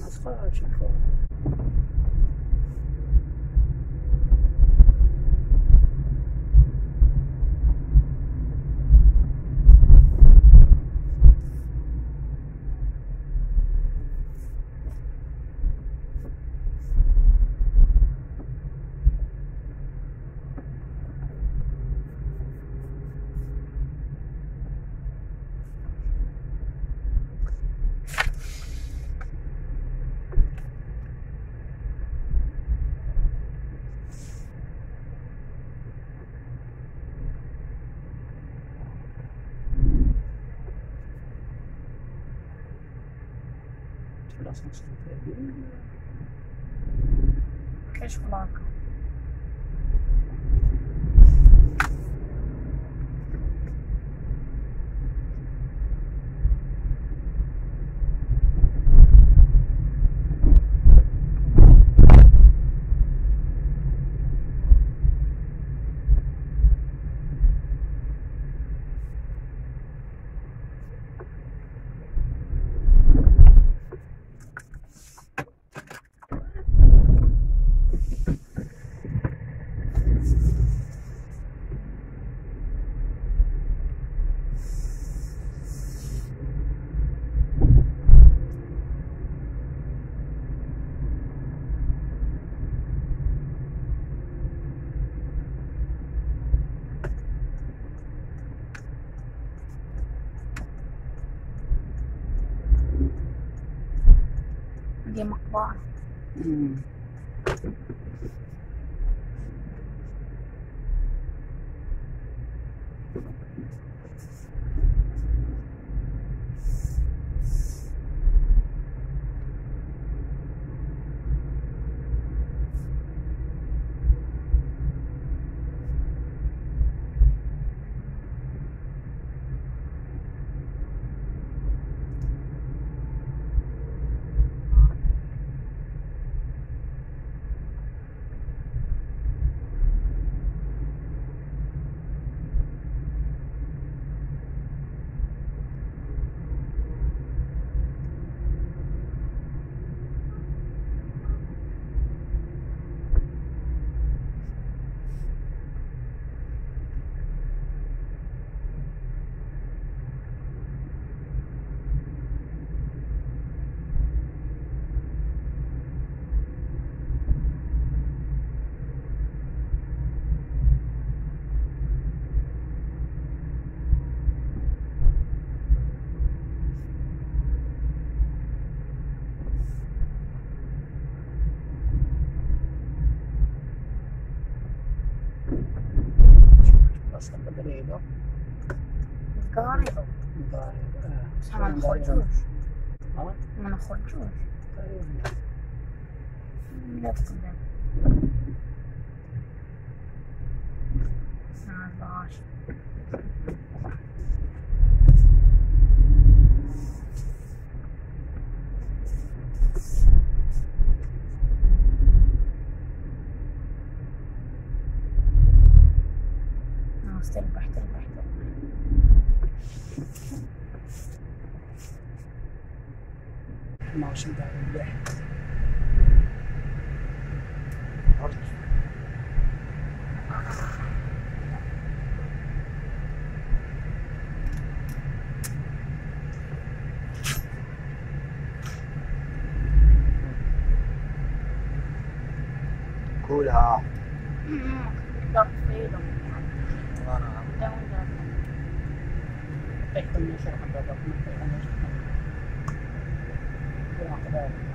That's quite logical. bastante tempo. Kaç kulak. Hindi makwa. Mm. There you go. You've. You got it. Hold yours. Huh? barang udah udah pegang serahkan bapak. Pun pegang serahkan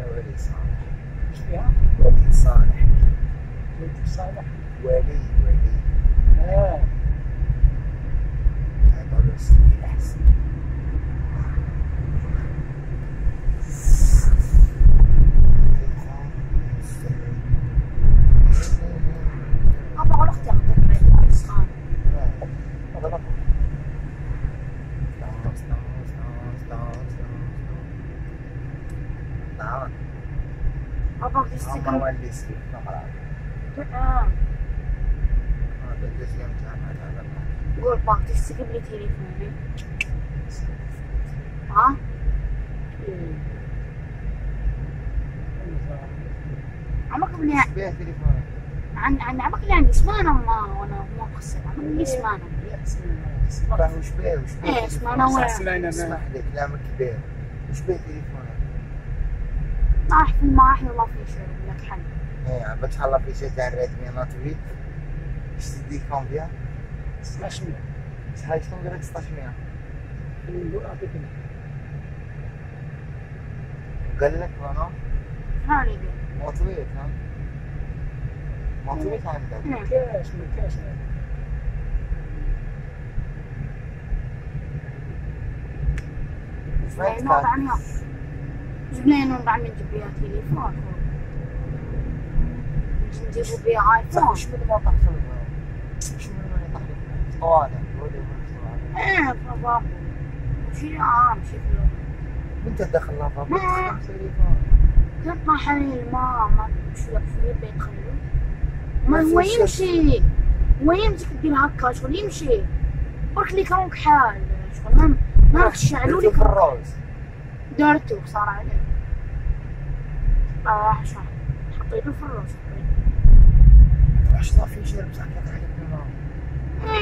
already Sonic. Yeah? Looking Sonic. Looking Sonic. Ready, ready. Ah. I thought it was sweet آه. هذا الجزء يمتعنا هذا قول باك تستقبل لي تليفوني ها عمك تليفونك عن عن عمك اللي عندي اسمانة ما وأنا ما اقصد عمك اللي اسمانة طيب وش بيه وش بيه إيه اسمانة ولا اسمح لي كلامك كبير وش بيه تليفونك؟ راح في الماحي والله في شيء لك حل إيه بتحلى في شيء تاع ريدمي نوت ويك إيش تديك كم فيها؟ 16 هاي شلون قال لك 1600 من اعطيك قال لك أنا نوت ويك ها؟ ويك عندك نعم. كاش من كاش ما طعمي جبنا لنا بعد نجيب بيها تليفون. نجيبوا بيها صح آيفون. وش من ما من ما يطحن طوالع ولي ما إيه فبابا شيء عام فلوس انت تدخل لها ما- تليفون. يطلع حالي الماء ما شو لك شو يبي يدخله ما هو في. يمشي. هو يمسك تدير هكا شغل يمشي. برك لي كونك حال. شغل ما ما تشعلوا لي في الروز دارته صار عليه. آه عشان حطيته في وش صار في شيء بس حكيت عليك بالنار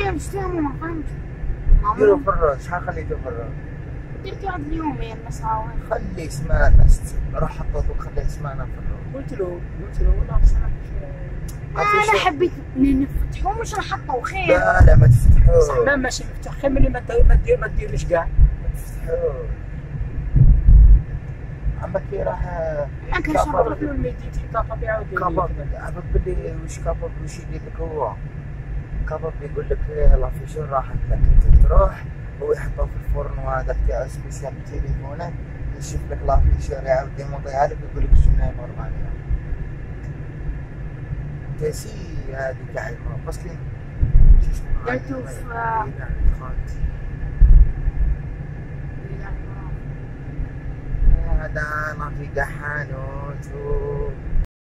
إيه مش فاهم ما فهمت. ديروا ما في الروز شحال خليته في الروز درت واحد اليومين مساوي خلي اسمعنا روح حطيته وخلي اسمعنا في الروز قلت له قلت له لا بصراحه ما أنا. حبيت نفتحه مش نحطه خير. لا لا ما تفتح فتحوه الحمام ماشي مفتوح خير ما دير- ما دير ما ديرليش كاع فتحوه عمك راح كابر نروح له الميديتي طاقه يعاود كابر عمك بلي وش كابر وش يدير لك هو كابر بيقول لك إيه، لا في راحت لك انت تروح هو يحطه في الفرن وهذا تاع سبيشال تليفونه يشوف لك لا في شو يعاود يمضيها لك ويقول لك شنو عليها تسي هذه قاعد بس كي شو اسمه هذا ما في دحانوت و